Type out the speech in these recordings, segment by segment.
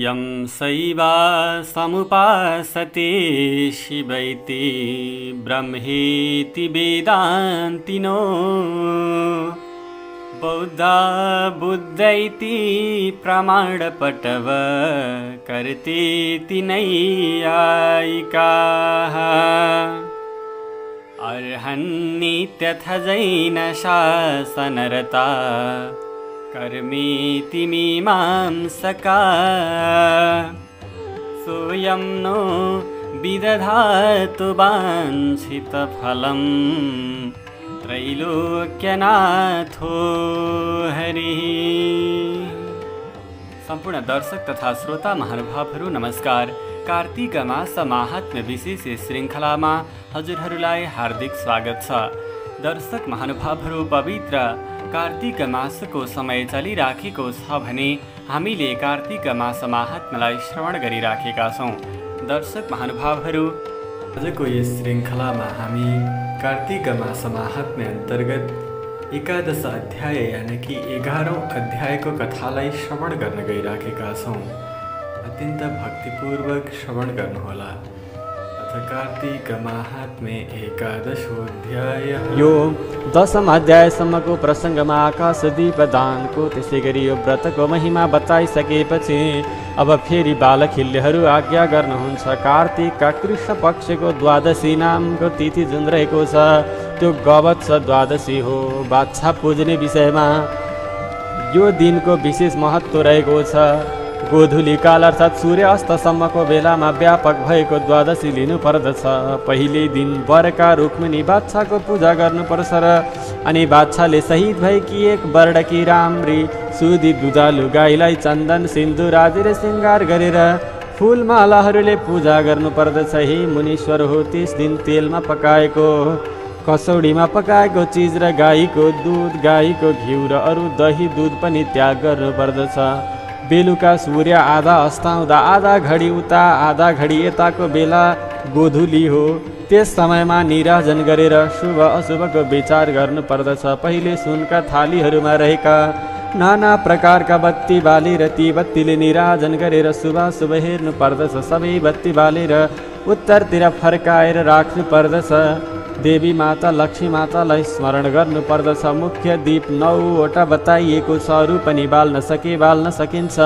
यं शैवा समुपासते शिवैति ब्रह्मेति वेदान्तिनो बौद्धा बुद्धैति प्रमाणपटव कर्तेति नैयायिकाः। अर्हन्नित्यथ जैनशासनरता कर्मेति मीमांसका। सोऽयं नो विदधातु वाञ्छितफलं त्रैलोक्यनाथो हरिः। सम्पूर्ण दर्शक तथा श्रोता महानुभावहरू नमस्कार। कार्तिक मास महात्म्य विशेष श्रृङ्खलामा हजुरहरूलाई हार्दिक स्वागत छ। दर्शक महानुभावहरू पवित्र कार्तिक मासको समय चलिराखेको छ भने हामीले कार्तिक मास महात्म्यलाई श्रवण गरिराखेका छौँ। दर्शक महानुभावहरू आजको यस श्रृङ्खलामा हामी कार्तिक मास महात्म्य अन्तर्गत एकादश अध्याय यानि कि एघारौँ अध्यायको कथालाई श्रवण गर्न गइराखेका छौँ। अत्यन्त भक्तिपूर्वक श्रवण गर्नुहोला। एकादशोऽध्याय। यो दशम अध्यायसम्मको प्रसङ्गमा आकाश दीप दानको त्यसै गरी यो व्रतको महिमा बताइसकेपछि अब फेरि बालखिल्यहरू आज्ञा गर्नुहुन्छ। कार्तिकका कृष्ण पक्षको द्वादशी नामको तिथि जुन रहेको छ त्यो गवत्स द्वादशी हो। बाछा पुज्ने विषयमा यो दिनको विशेष महत्त्व रहेको छ। गोधुली काल अर्थात् सूर्य अस्तसम्मको बेलामा व्यापक भएको द्वादशी लिनु पर्दछ। पहिले दिन वरका रुक्मिणी बाछाको पूजा गर्नुपर्छ र अनि बाछाले शहीद भएकी एक वर्णकी राम्री सुदी दुधालु गाईलाई चन्दन सिन्दुर आदि र श्रृङ्गार गरेर फुलमालाहरूले पूजा गर्नुपर्दछ हे मुनीश्वर हो त्यस दिन तेलमा पकाएको कसौडीमा पकाएको चिज र गाईको दुध गाईको घिउ र अरू दही दुध पनि त्याग गर्नुपर्दछ बेलुका सूर्य आधा अस्ताउँदा आधा घडी उता आधा घडी यताको बेला गोधुली हो। त्यस समयमा निराजन गरेर शुभ अशुभको विचार गर्नुपर्दछ पहिले सुनका थालीहरूमा रहेका नाना प्रकारका बत्ती बालेर ती बत्तीले निराजन गरेर शुभ शुभ हेर्नु पर्दछ। सबै बत्ती बालेर उत्तरतिर फर्काएर राख्नु पर्दछ। देवी माता लक्ष्मी मातालाई स्मरण गर्नुपर्दछ मुख्य दीप नौवटा बताइएको छ। अरू पनि बाल्न सके बाल्न सकिन्छ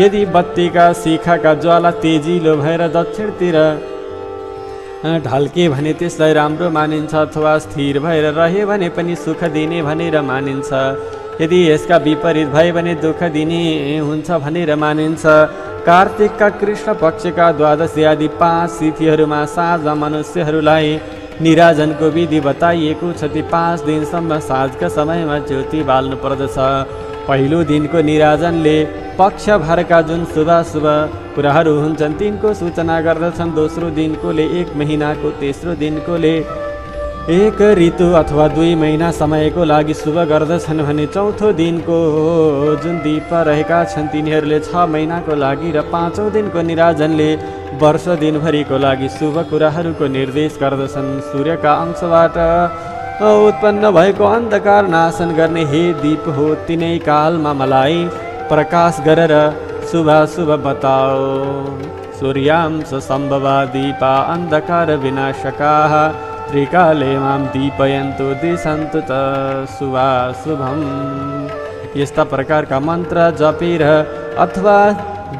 यदि बत्तीका शिखाका ज्वाला तेजिलो भएर दक्षिणतिर ढल्के भने त्यसलाई राम्रो मानिन्छ। अथवा स्थिर भएर रह्यो भने पनि सुख दिने भनेर मानिन्छ। यदि यसका विपरीत भयो भने दुःख दिने हुन्छ भनेर मानिन्छ। कार्तिकका कृष्ण पक्षका द्वादशी आदि पाँच तिथिहरूमा साँझमा मनुष्यहरूलाई निराजनको विधि बताइएको छ। ती पाँच दिनसम्म साँझका समयमा ज्योति बाल्नु पर्दछ। पहिलो दिनको निराजनले पक्षभरका जुन शुभाशुभ कुराहरू हुन्छन् तिनको सूचना गर्दछन्। दोस्रो दिनकोले एक महिनाको तेस्रो दिनकोले एक ऋतु अथवा दुई महिना समयको लागि शुभ गर्दछन् भने चौथो दिनको जुन दीप रहेका छन् तिनीहरूले छ महिनाको लागि र पाँचौँ दिनको निराजनले वर्ष दिनभरिको लागि शुभ कुराहरूको निर्देश गर्दछन्। सूर्यका अंशबाट उत्पन्न भएको अन्धकार नाशन गर्ने हे दीप हो तिनै कालमा मलाई प्रकाश गरेर शुभ शुभ बताओ। सूर्यांश सम्भवा दीपा अन्धकार विनाशकाः त्रिकाले मां दीपयन्तु दिशन्तु त शुभा शुभम यस्ता प्रकारका मन्त्र जपेर अथवा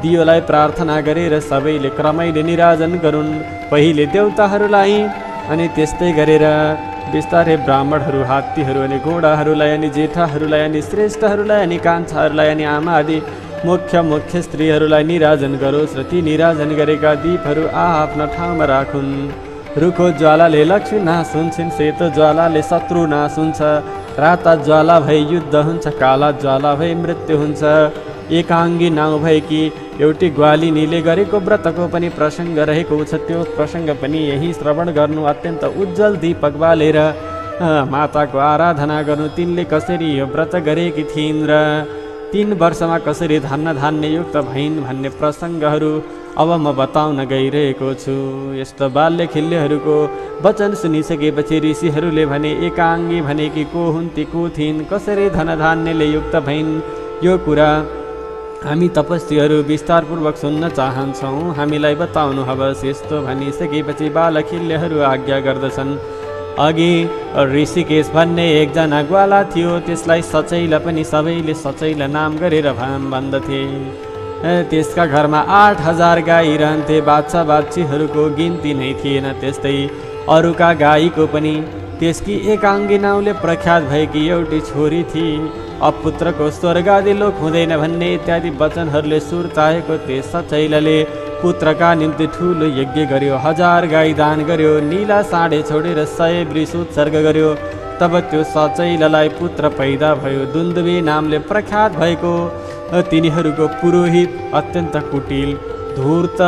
दियोलाई प्रार्थना गरेर सबैले क्रमैले निराजन गरून्। पहिले देवताहरूलाई अनि त्यस्तै गरेर बिस्तारै ब्राह्मणहरू हात्तीहरू अनि घोडाहरूलाई अनि जेठाहरूलाई अनि श्रेष्ठहरूलाई अनि कान्छाहरूलाई अनि आमा आदि मुख्य मुख्य स्त्रीहरूलाई निराजन गरोस् र ती निराजन गरेका दीपहरू आफ्ना ठाउँमा राखुन्। रुखो ज्वालाले लक्ष्मी नाश हुन्छन् सेतो ज्वालाले शत्रु नाश हुन्छ राता ज्वाला भई युद्ध हुन्छ काला ज्वाला भई मृत्यु हुन्छ। एकाङ्गी नाउँ भएकी एउटी ग्वालिनीले गरेको व्रतको पनि प्रसङ्ग रहेको छ त्यो प्रसङ्ग पनि यही श्रवण गर्नु अत्यन्त उज्जवल दीपक बालेर माताको आराधना गर्नु तिनले कसरी यो व्रत गरेकी थिइन् र तिन वर्षमा कसरी धान्न धान्य युक्त भइन् भन्ने प्रसङ्गहरू अब म बताउन गइरहेको छु। यस्तो बाल्य खिल्यहरूको वचन सुनिसकेपछि ऋषिहरूले भने एकाङ्गी भनेकी को हुन् ती को थिइन् कसरी धनधान्यले युक्त भइन्? यो कुरा हामी तपस्वीहरू विस्तारपूर्वक सुन्न चाहन्छौँ। हामीलाई बताउनुहोस्। यस्तो भनिसकेपछि बालखिल्यहरू आज्ञा गर्दछन्। अघि ऋषिकेश भन्ने एकजना ग्वाला थियो। त्यसलाई सचैला पनि सबैले सचैला नाम गरेर भन्दथे। त्यसका घरमा आठ हजार गाई रहन्थे बाछा बाछीहरूको गिन्ती नै थिएन त्यस्तै। अरूका गाईको पनि त्यसकी एकाङ्गी नाउँले प्रख्यात भएकी एउटी छोरी थिए अपुत्रको स्वर्ग आदि लोक हुँदैन भन्ने इत्यादि वचनहरूले सुर चाहेको त्यस सचैलाले पुत्रका निम्ति ठुलो यज्ञ गर्यो हजार गाई दान गर्यो निला साँडे छोडेर सय वृष उत्सर्ग गर्यो। तब त्यो सचैलालाई पुत्र पैदा भयो। दुन्दुबी नामले प्रख्यात भएको तिनीहरूको पुरोहित अत्यन्त कुटिल धूर्त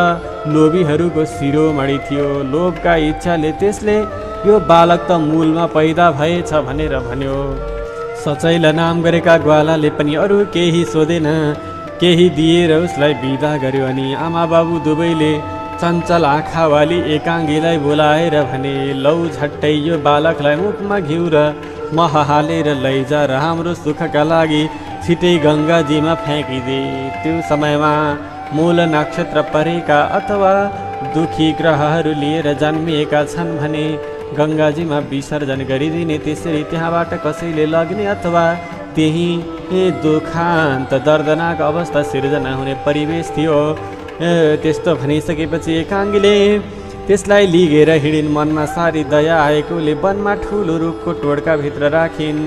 लोभीहरूको शिरोमणि थियो। लोभका इच्छाले त्यसले यो बालक त मूलमा पैदा भएछ भनेर भन्यो। सचैला नाम गरेका ग्वालाले पनि अरू केही सोधेन। केही दिएर उसलाई बिदा गर्यो अनि आमा बाबु दुवैले चञ्चल आँखावाली एकाङ्गीलाई बोलाएर भने लौ झट्टै यो बालकलाई मुखमा घिउ र मह हालेर लैजा र हाम्रो सुखका लागि छिटै गङ्गाजीमा फ्याँकिदे। त्यो समयमा मूल नक्षत्र परेका अथवा दुखी ग्रहहरू लिएर जन्मिएका छन् भने गङ्गाजीमा विसर्जन गरिदिने त्यसरी त्यहाँबाट कसैले लग्ने अथवा त्यही दुखान्त दर्दनाक अवस्था सिर्जना हुने परिवेश थियो। त्यस्तो भनिसकेपछि एकाङ्गीले त्यसलाई लिगेर हिँडिन् मनमा सारी दया आएकोले वनमा ठुलो रुखको टोड्काभित्र राखिन्।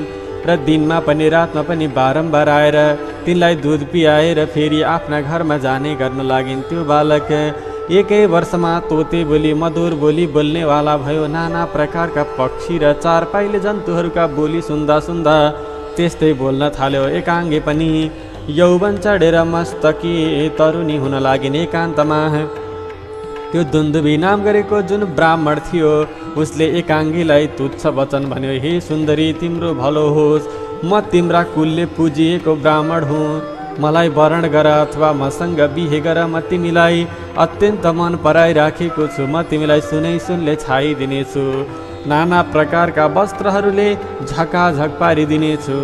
र दिनमा पनि रातमा पनि बारम्बार आएर तिनलाई दुध पियाएर फेरि आफ्ना घरमा जाने गर्न लागिन्। त्यो बालक एकै वर्षमा तोते बोली मधुर बोली बोल्नेवाला भयो। नाना प्रकारका पक्षी र चार पाइले जन्तुहरूका बोली सुन्दा सुन्दा त्यस्तै बोल्न थाल्यो। एकाङ्गे पनि यौवन चढेर मस्तकी तरुनी हुन लागिन् एकान्तमा। त्यो दुन्दुबी नाम गरेको जुन ब्राह्मण थियो उसले एकाङ्गीलाई तुच्छ वचन भन्यो हे सुन्दरी तिम्रो भलो होस्। म तिम्रा कुलले पुजिएको ब्राह्मण हुँ। मलाई वर्ण गर अथवा मसँग बिहे गर। म तिमीलाई अत्यन्त मन पराइराखेको छु। म तिमीलाई सुनै सुनले छाइदिनेछु। नाना प्रकारका वस्त्रहरूले झकाझक पारिदिनेछु।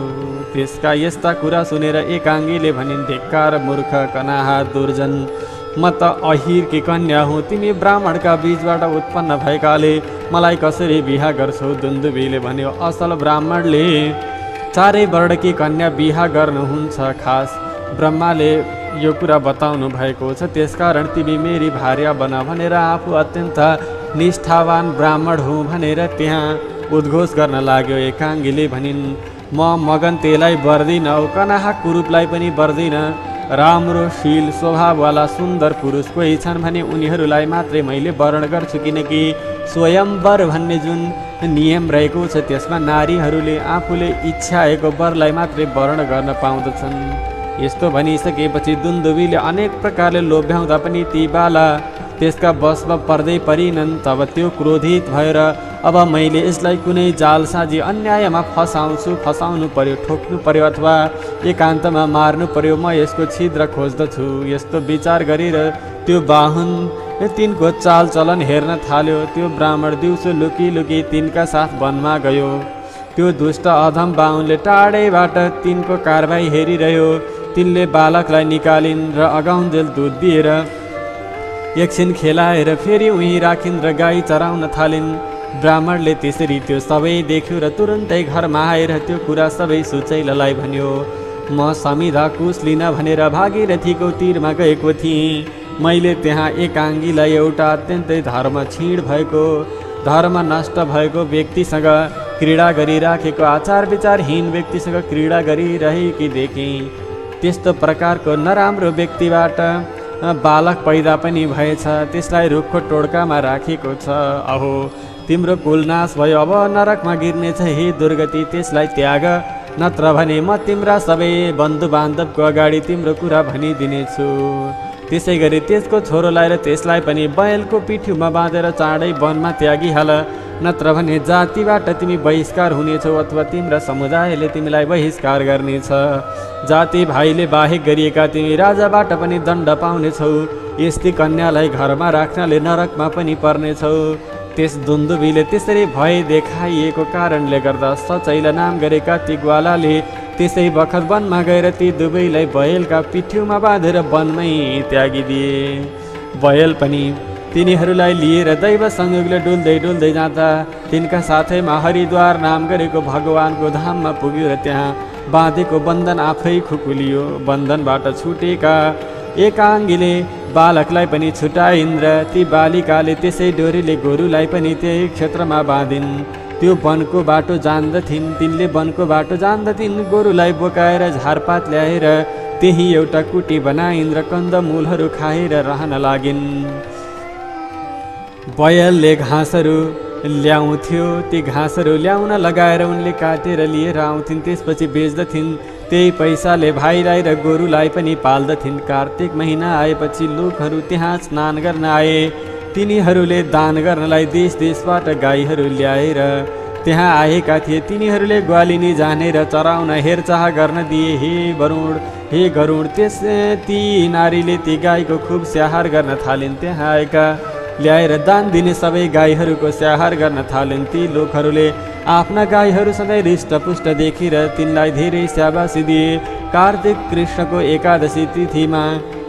त्यसका यस्ता कुरा सुनेर एकाङ्गीले भनिन् धिक्कार मूर्ख कनाहा दुर्जन। म त अहिरकी कन्या हुँ तिमी ब्राह्मणका बीचबाट उत्पन्न भएकाले मलाई कसरी बिहा गर्छौ? दुन्दुबीले भन्यो असल ब्राह्मणले चारै वर्णकी कन्या बिहा गर्नुहुन्छ? खास ब्रह्माले यो कुरा बताउनु भएको छ। त्यसकारण तिमी मेरी भार्या बना भनेर आफू अत्यन्त निष्ठावान ब्राह्मण हुँ भनेर त्यहाँ उद्घोष गर्न लाग्यो। एकाङ्गीले भनिन् म मगन तेलाई बर्दिनँ। कनाहा कुरूपलाई पनि बर्दिनँ। राम्रो शील स्वभाववाला सुन्दर पुरुष कोही छन् भने उनीहरूलाई मात्रै मैले वर्ण गर्छु किनकि स्वयंवर भन्ने जुन नियम रहेको छ त्यसमा नारीहरूले आफूले इच्छाएको वरलाई मात्रै वर्ण गर्न पाउँदछन्। यस्तो भनिसकेपछि दुन्दुबीले अनेक प्रकारले लोभ्याउँदा पनि ती बाला त्यसका बसमा पर्दै परिनन् तब त्यो क्रोधित भएर अब मैले यसलाई कुनै जालसाजी अन्यायमा फसाउँछु फसाउनु पर्यो ठोक्नु पर्यो अथवा एकान्तमा मार्नु पर्यो म यसको छिद्र खोज्दछु। यस्तो विचार गरेर त्यो बाहुन तिनको चालचलन हेर्न थाल्यो। त्यो ब्राह्मण दिउँसो लुकी लुकी तिनका साथ वनमा गयो। त्यो दुष्ट अधम बाहुनले टाढैबाट तिनको कारवाही हेरिरह्यो। तिनले बालकलाई निकालिन् र अगाउन्जेल दुध दिएर एकछिन खेलाएर फेरि उहीँ राखिन् र गाई चराउन थालिन्। ब्राह्मणले त्यसरी त्यो सबै देख्यो र तुरन्तै घरमा आएर त्यो कुरा सबै सुचैलालाई भन्यो म समिधा कुश लिन भनेर भागीरथीको तिरमा गएको थिएँ। मैले त्यहाँ एकाङ्गीलाई एउटा अत्यन्तै धर्म छिड भएको धर्म नष्ट भएको व्यक्तिसँग क्रीडा गरिराखेको आचार विचारहीन व्यक्तिसँग क्रीडा गरिरहेकी देखेँ। त्यस्तो प्रकारको नराम्रो व्यक्तिबाट बालक पैदा पनि भएछ त्यसलाई रुखको टोड्कामा राखेको छ। अहो तिम्रो कुलनाश भयो अब नरकमा गिर्नेछ हे दुर्गति त्यसलाई त्याग। नत्र भने म तिम्रा सबै बन्धु बान्धवको अगाडि तिम्रो कुरा भनिदिनेछु। त्यसै गरी त्यसको छोरोलाई र त्यसलाई पनि बैलको पिठ्युमा बाँधेर चाँडै वनमा त्यागिहाल। नत्र भने जातिबाट तिमी बहिष्कार हुनेछौ अथवा तिम्रा समुदायले तिमीलाई बहिष्कार गर्नेछ। जाति भाइले बाहेक गरिएका तिमी राजाबाट पनि दण्ड पाउनेछौ। यस्तै कन्यालाई घरमा राख्नाले नरकमा पनि पर्नेछौ। त्यस दुन्दुबीले त्यसरी भय देखाइएको कारणले गर्दा सचैला नाम गरेका ती ग्वालाले त्यसै बखत वनमा गएर ती दुवैलाई बयलका पिठ्युमा बाँधेर वनमै त्यागिदिए। बयल पनि तिनीहरूलाई लिएर दैव संयोगले डुल्दै डुल्दै जाँदा तिनका साथैमा हरिद्वार नाम गरेको भगवानको धाममा पुग्यो र त्यहाँ बाँधेको बन्धन आफै खुकुलियो। बन्धनबाट छुटेका एकाङ्गीले बालकलाई पनि छुटाइन् र ती बालिकाले त्यसै डोरीले गोरुलाई पनि त्यही क्षेत्रमा बाँधिन्। त्यो वनको बाटो जान्दथिन् तिनले वनको बाटो जान्दथिन् गोरुलाई बोकाएर झारपात ल्याएर त्यही एउटा कुटी बनाइन् र कन्दमूलहरू खाएर रहन लागिन्। बयलले घाँसहरू ल्याउँथ्यो। ती घाँसहरू ल्याउन लगाएर उनले काटेर लिएर आउँथिन्। त्यसपछि बेच्दथिन्। त्यही पैसाले भाइलाई र गोरुलाई पनि पाल्दथिन्। कार्तिक महिना आएपछि लोकहरू त्यहाँ स्नान गर्न आए। तिनीहरूले दान गर्नलाई देश देशबाट गाईहरू ल्याएर त्यहाँ आएका थिए। तिनीहरूले ग्वालिनी जाने र चराउन हेरचाह गर्न दिए। हे वरुण हे गरुण त्यस ती नारीले ती गाईको खुब स्याहार गर्न थालिन्। त्यहाँ आएका ल्याएर दान दिने सबै गाईहरूको स्याहार गर्न थालिन् ती लोकहरूले आफ्ना गाईहरू सधैँ हृष्टपुष्ट देखेर तिनलाई धेरै स्याबासी दिए। कार्तिक कृष्णको एकादशी तिथिमा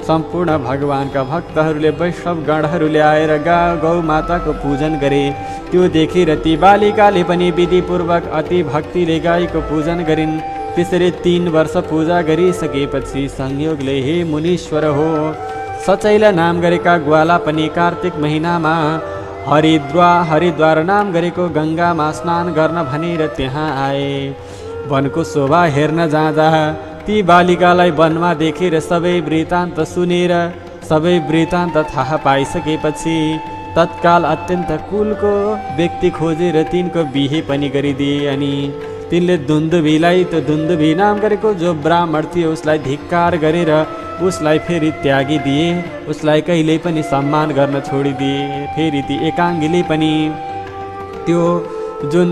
सम्पूर्ण भगवानका भक्तहरूले वैष्णव गणहरूले आएर गा गौ माताको पूजन गरे। त्यो देखेर ती बालिकाले पनि विधिपूर्वक अति भक्तिले गाईको पूजन गरिन्। त्यसरी तिन वर्ष पूजा गरिसकेपछि संयोगले हे मुनीश्वर हो सचैला नाम गरेका ग्वाला पनि कार्तिक महिनामा हरिद्वा हरिद्वार नाम गरेको गङ्गामा स्नान गर्न भनेर त्यहाँ आए। वनको शोभा हेर्न जाँदा ती बालिकालाई वनमा देखेर सबै वृत्तान्त सुनेर सबै वृत्तान्त थाहा पाइसकेपछि तत्काल अत्यन्त कुलको व्यक्ति खोजेर तिनको बिहे पनि गरिदिए अनि तिनले दुन्दुभीलाई त दुन्दुभी नाम गरेको जो ब्राह्मण थियो उसलाई धिक्कार गरेर उसलाई फेरि त्यागिदिए उसलाई कहिल्यै पनि सम्मान गर्न छोडिदिए। फेरि ती एकाङ्गीले पनि त्यो जुन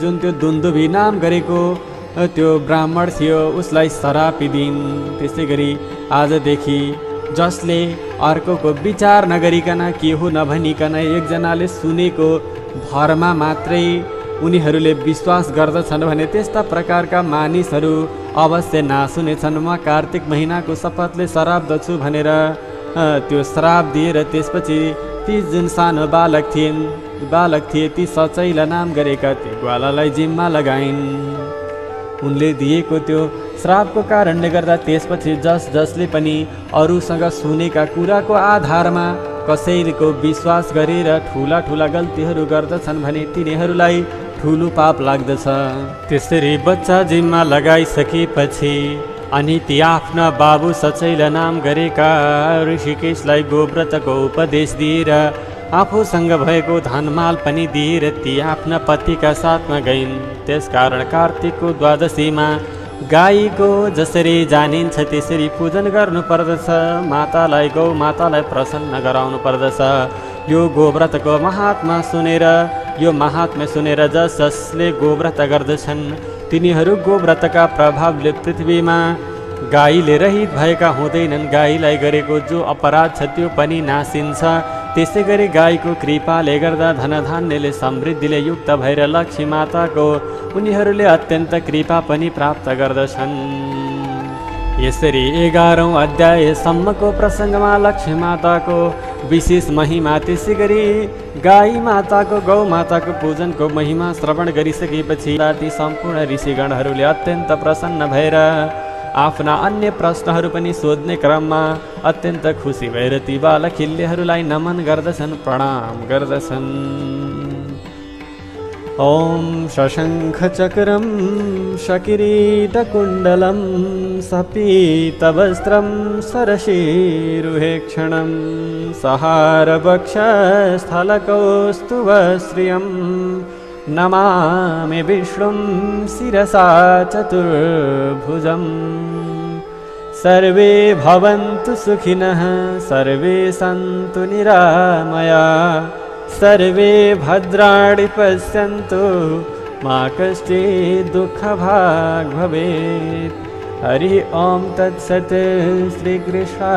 जुन त्यो दुन्दुभी नाम गरेको त्यो ब्राह्मण थियो उसलाई सरापिदिन्। त्यसै गरी आजदेखि जसले अर्कोको विचार नगरिकन के हो नभनिकन एकजनाले सुनेको भरमा मात्रै उनीहरूले विश्वास गर्दछन् भने त्यस्ता प्रकारका मानिसहरू अवश्य नासुनेछन् म कार्तिक महिनाको शपथले श्राप दछु भनेर त्यो श्राप दिएर त्यसपछि ती जुन सानो बालक थिइन् बालक थिए ती सचैला नाम गरेका त्यो ग्वालालाई जिम्मा लगाइन्। उनले दिएको त्यो श्रापको कारणले गर्दा त्यसपछि जस जसले पनि अरूसँग सुनेका कुराको आधारमा कसैको विश्वास गरेर ठुला ठुला गल्तीहरू गर्दछन् भने तिनीहरूलाई ठुलो पाप लाग्दछ। त्यसरी बच्चा जिम्मा लगाइसकेपछि अनि ती आफ्ना बाबु सचैल नाम गरेका ऋषिकेशलाई गोव्रतको उपदेश दिएर आफूसँग भएको धनमाल पनि दिएर ती आफ्ना पतिका साथमा गइन्। त्यसकारण कार्तिकको द्वादशीमा गाईको जसरी जानिन्छ त्यसरी पूजन गर्नु पर्दछ मातालाई गौ मातालाई प्रसन्न गराउनु पर्दछ यो गोव्रतको महात्मा सुनेर यो महात्मा सुनेर जस जसले गोव्रत गर्दछन् तिनीहरू गोव्रतका प्रभावले पृथ्वीमा गाईले रहित भएका हुँदैनन्। गाईलाई गरेको जो अपराध छ त्यो पनि नासिन्छ। त्यसै गरी गाईको कृपाले गर्दा धनधान्यले समृद्धिले युक्त भएर लक्ष्मी माताको उनीहरूले अत्यन्त कृपा पनि प्राप्त गर्दछन्। यसरी एघारौँ अध्यायसम्मको प्रसङ्गमा लक्ष्मी माताको विशेष महिमा त्यसै गरी गाई माताको गौ माताको पूजनको महिमा श्रवण गरिसकेपछि ती सम्पूर्ण ऋषिगणहरूले अत्यन्त प्रसन्न भएर आफ्ना अन्य प्रश्नहरू पनि सोध्ने क्रममा अत्यन्त खुसी भएर ती बालखिल्यहरूलाई नमन गर्दछन् प्रणाम गर्दछन्। ॐ शशङ्खचक्रं शकिरीटकुण्डलं सपीतवस्त्रं सरशीरुहेक्षणं सहारवक्षस्थलकौस्तुवश्रियं नमामि विष्णुं शिरसा चतुर्भुजम् सर्वे भवन्तु सुखिनः सर्वे सन्तु निरामया सर्वे भद्राणि पश्यन्तु मा कश्चित् दुःखभाग् भवेत्। हरिः ॐ तत्सत् श्रीकृष्णार्पणमस्तु